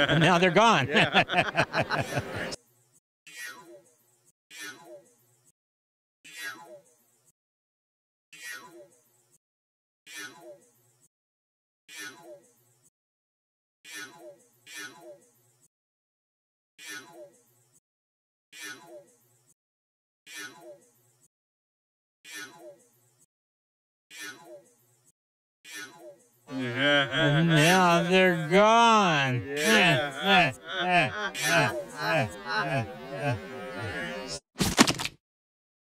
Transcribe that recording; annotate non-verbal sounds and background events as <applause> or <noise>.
<laughs> and now they're gone. <laughs> <laughs> now they're gone. Yeah. <laughs> <laughs>